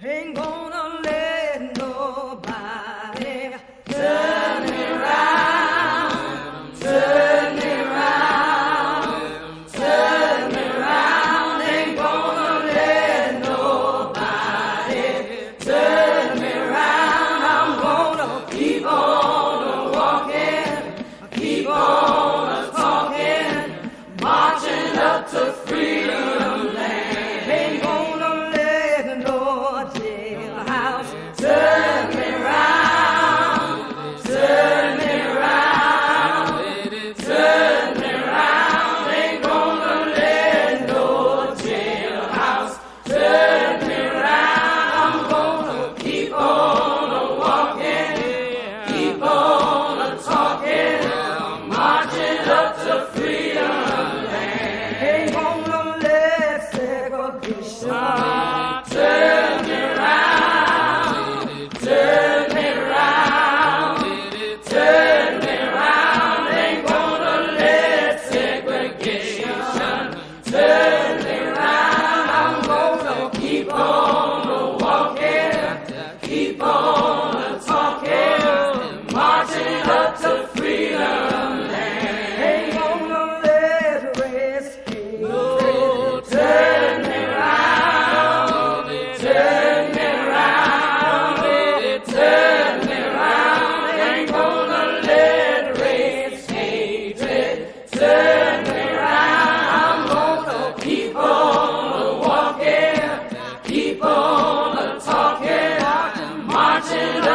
Ain't gonna keep on talking,